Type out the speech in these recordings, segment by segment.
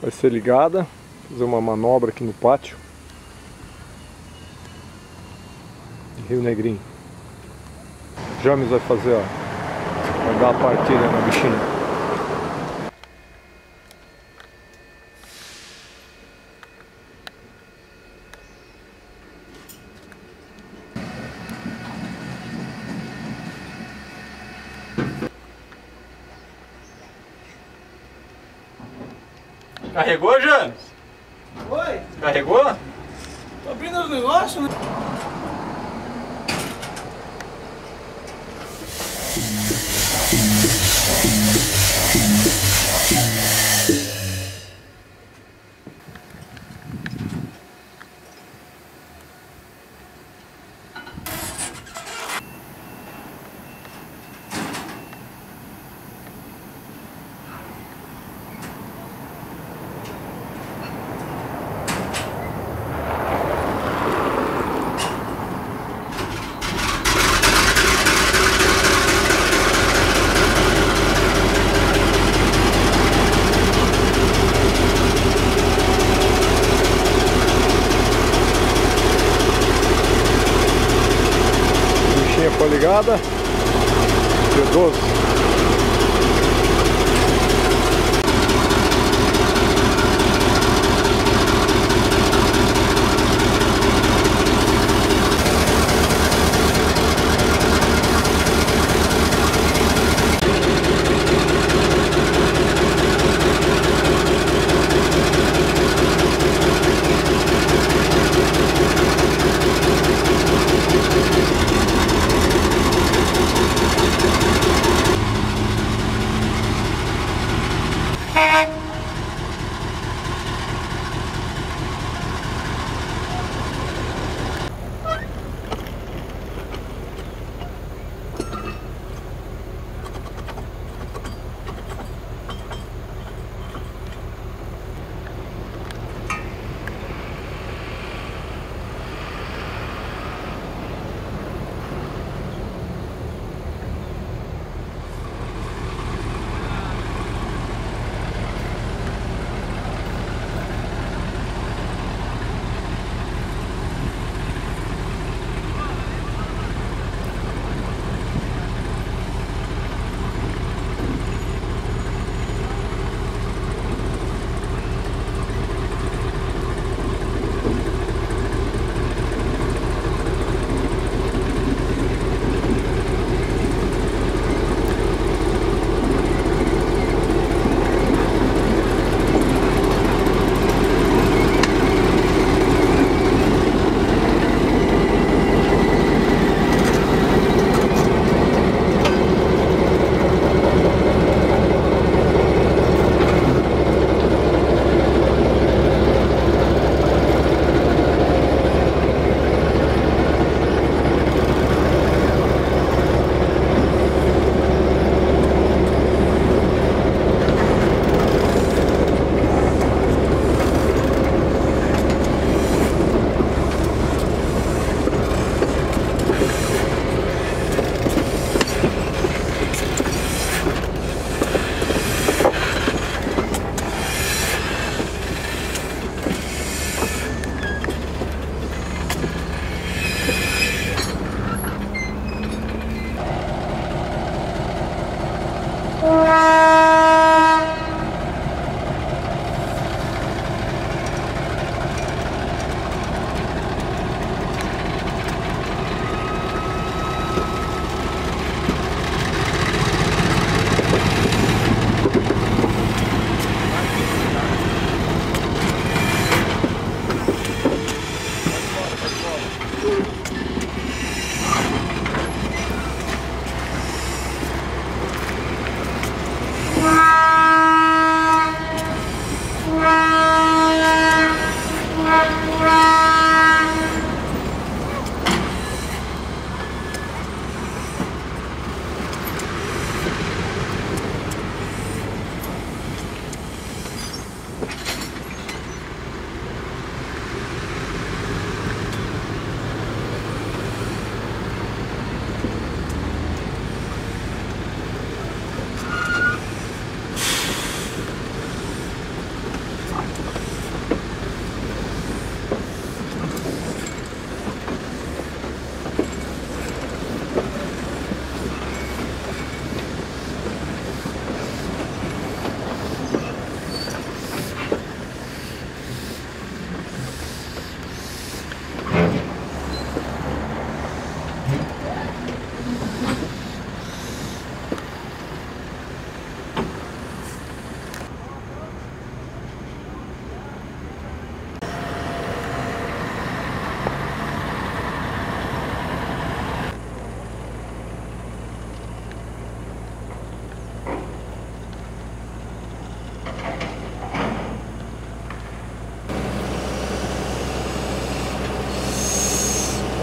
vai ser ligada, fazer uma manobra aqui no pátio de Rio Negrinho. James vai fazer, ó, vai dar a partida na bichinha. Carregou, James? Oi? Carregou? Tô abrindo os negócios, né? passada, dia Wow.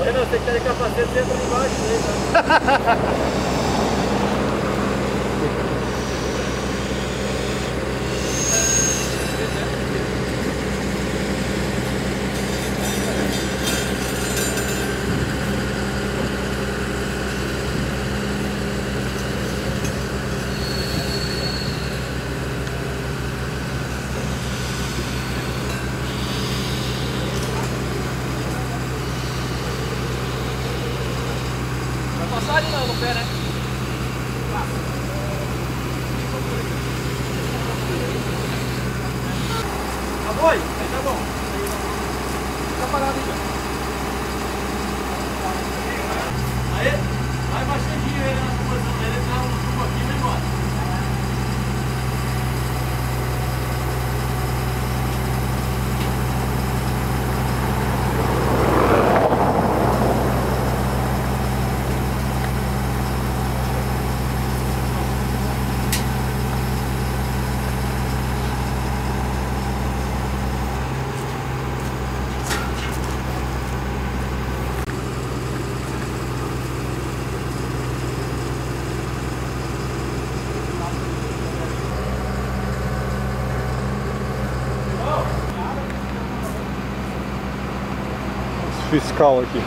Renan, você tem que ter de capacete, entra embaixo né? aí, tá? під скалки.